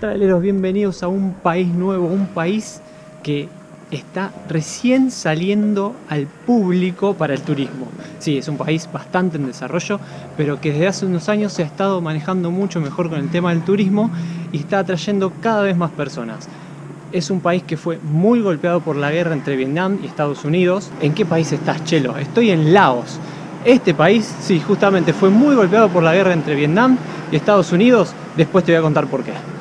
Traileros, bienvenidos a un país nuevo, un país que está recién saliendo al público para el turismo. Sí, es un país bastante en desarrollo, pero que desde hace unos años se ha estado manejando mucho mejor con el tema del turismo y está atrayendo cada vez más personas. Es un país que fue muy golpeado por la guerra entre Vietnam y Estados Unidos. ¿En qué país estás, Chelo? Estoy en Laos. Este país, sí, justamente fue muy golpeado por la guerra entre Vietnam y Estados Unidos. Después te voy a contar por qué.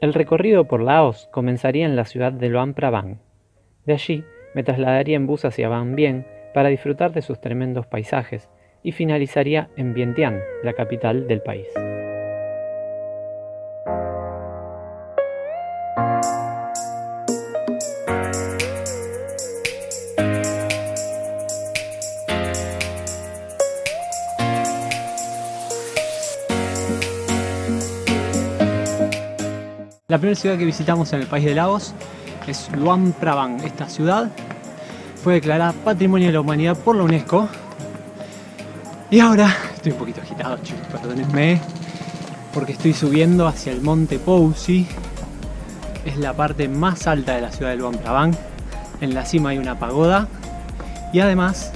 El recorrido por Laos comenzaría en la ciudad de Luang Prabang. De allí me trasladaría en bus hacia Van Bien para disfrutar de sus tremendos paisajes y finalizaría en Vientiane, la capital del país. La primera ciudad que visitamos en el país de Laos es Luang Prabang. Esta ciudad fue declarada Patrimonio de la Humanidad por la UNESCO. Y ahora estoy un poquito agitado, chicos, perdónenme, porque estoy subiendo hacia el monte Pousi. Es la parte más alta de la ciudad de Luang Prabang. En la cima hay una pagoda y además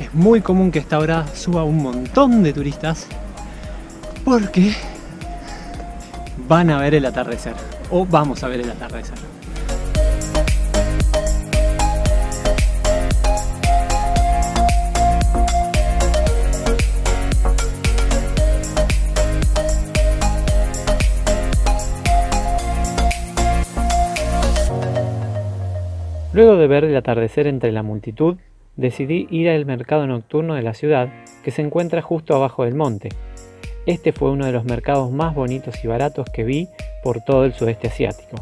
es muy común que esta hora suba un montón de turistas porque van a ver el atardecer o vamos a ver el atardecer. Luego de ver el atardecer entre la multitud, decidí ir al mercado nocturno de la ciudad que se encuentra justo abajo del monte, este fue uno de los mercados más bonitos y baratos que vi por todo el sudeste asiático.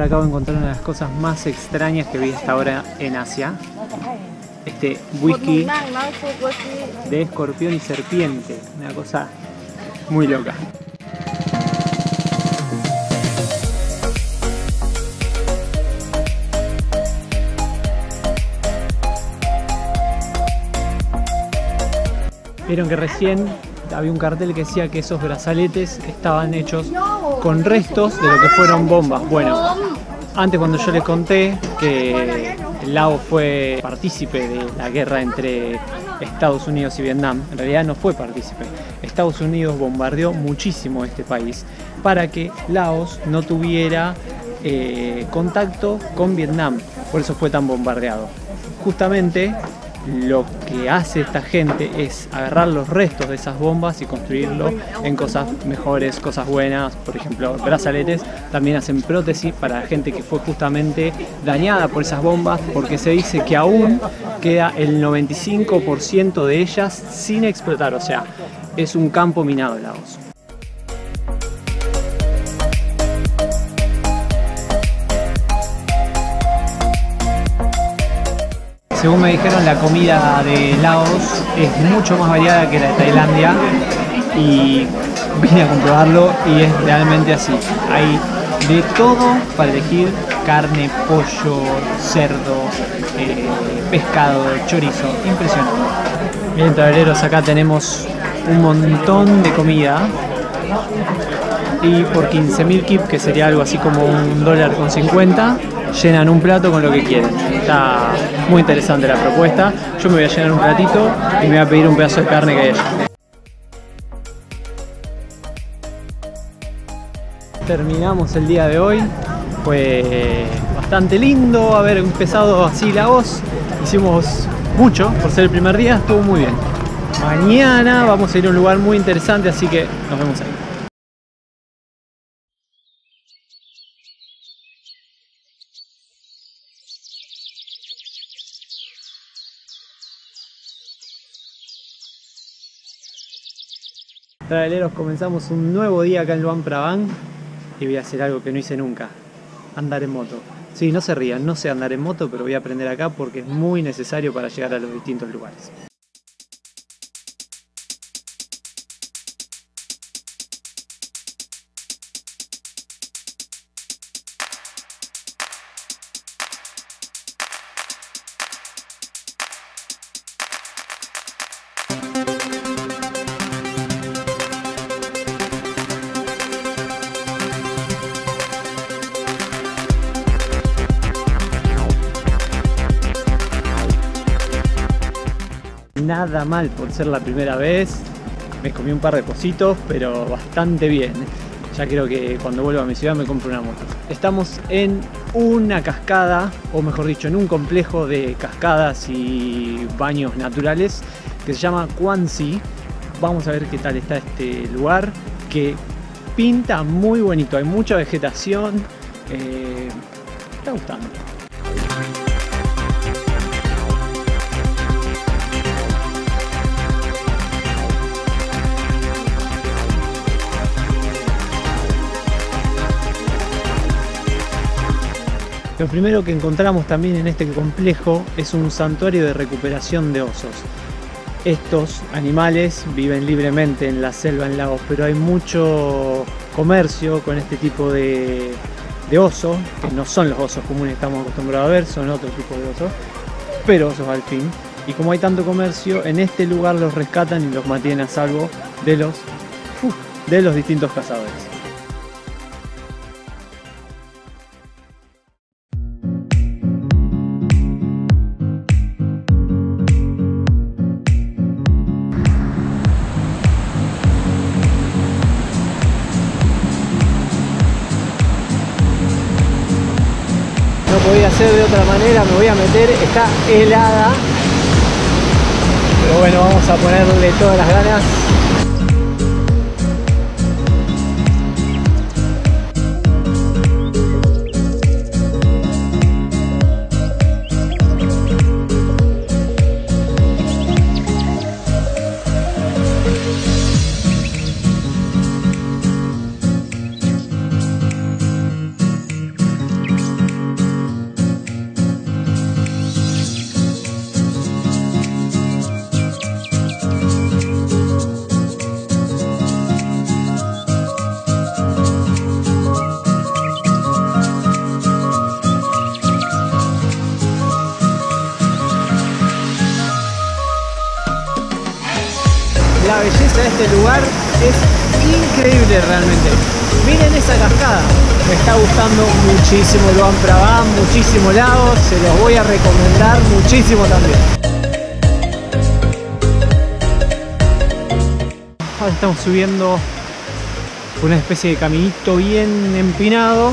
Ahora acabo de encontrar una de las cosas más extrañas que vi hasta ahora en Asia. Este whisky de escorpión y serpiente. Una cosa muy loca. Vieron que recién había un cartel que decía que esos brazaletes estaban hechos con restos de lo que fueron bombas. Bueno, antes cuando yo les conté que Laos fue partícipe de la guerra entre Estados Unidos y Vietnam, en realidad no fue partícipe. Estados Unidos bombardeó muchísimo este país para que Laos no tuviera eh, contacto con Vietnam, por eso fue tan bombardeado. Justamente lo que hace esta gente es agarrar los restos de esas bombas y construirlo en cosas mejores, cosas buenas, por ejemplo, brazaletes, también hacen prótesis para la gente que fue justamente dañada por esas bombas, porque se dice que aún queda el 95% de ellas sin explotar, o sea, es un campo minado de Laos. Según me dijeron, la comida de Laos es mucho más variada que la de Tailandia y vine a comprobarlo y es realmente así. Hay de todo para elegir carne, pollo, cerdo, eh, pescado, chorizo, impresionante. Bien, tableros, acá tenemos un montón de comida y por 15.000 kip, que sería algo así como un dólar con 50, llenan un plato con lo que quieren. Está muy interesante la propuesta. Yo me voy a llenar un platito y me voy a pedir un pedazo de carne que haya. Terminamos el día de hoy. Fue bastante lindo haber empezado así la voz. Hicimos mucho por ser el primer día, estuvo muy bien. Mañana vamos a ir a un lugar muy interesante, así que nos vemos ahí. Traveleros, comenzamos un nuevo día acá en Luang Prabang y voy a hacer algo que no hice nunca, andar en moto. Sí, no se rían, no sé andar en moto, pero voy a aprender acá porque es muy necesario para llegar a los distintos lugares. Nada mal por ser la primera vez. Me comí un par de cositos, pero bastante bien. Ya creo que cuando vuelva a mi ciudad me compro una moto. Estamos en una cascada, o mejor dicho, en un complejo de cascadas y baños naturales que se llama Kwanzi. Vamos a ver qué tal está este lugar, que pinta muy bonito. Hay mucha vegetación. Eh, está gustando. Lo primero que encontramos también en este complejo es un santuario de recuperación de osos. Estos animales viven libremente en la selva, en lagos, pero hay mucho comercio con este tipo de, de oso, que no son los osos comunes que estamos acostumbrados a ver, son otro tipo de osos, pero osos al fin. Y como hay tanto comercio, en este lugar los rescatan y los mantienen a salvo de los, de los distintos cazadores. Podía hacer de otra manera, me voy a meter, está helada. Pero bueno, vamos a ponerle todas las ganas. Belleza de este lugar es increíble realmente. Miren esa cascada, me está gustando muchísimo el Prabán, muchísimo lago, se los voy a recomendar muchísimo también. Ahora estamos subiendo una especie de caminito bien empinado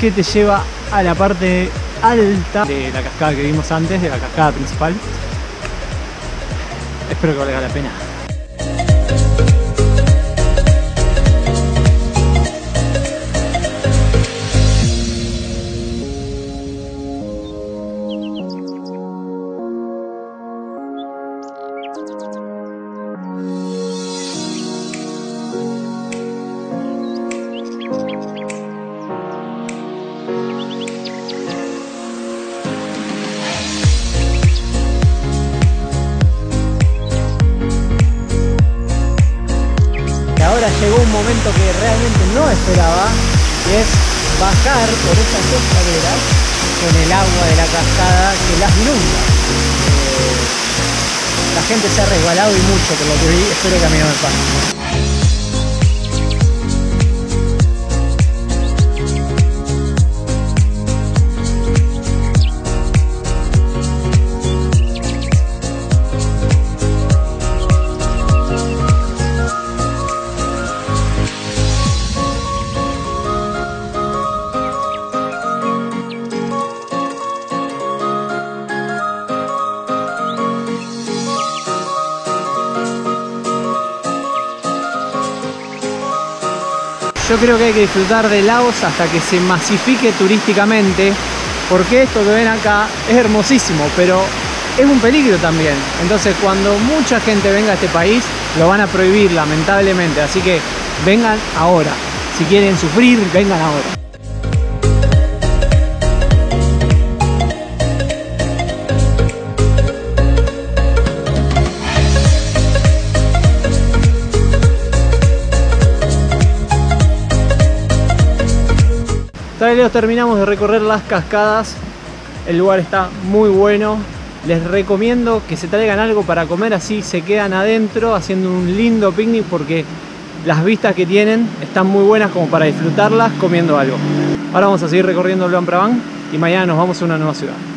que te lleva a la parte alta de la cascada que vimos antes, de la cascada principal. Espero que valga la pena. Ahora llegó un momento que realmente no esperaba, y es bajar por esas escaleras con el agua de la cascada que las inunda. Eh, la gente se ha resbalado y mucho por lo que vi, espero que a mí no me pase. Yo creo que hay que disfrutar de Laos hasta que se masifique turísticamente, porque esto que ven acá es hermosísimo, pero es un peligro también. Entonces cuando mucha gente venga a este país, lo van a prohibir lamentablemente, así que vengan ahora. Si quieren sufrir, vengan ahora. Terminamos de recorrer las cascadas. El lugar está muy bueno. Les recomiendo que se traigan algo para comer, así se quedan adentro haciendo un lindo picnic porque las vistas que tienen están muy buenas como para disfrutarlas comiendo algo. Ahora vamos a seguir recorriendo el Luan y mañana nos vamos a una nueva ciudad.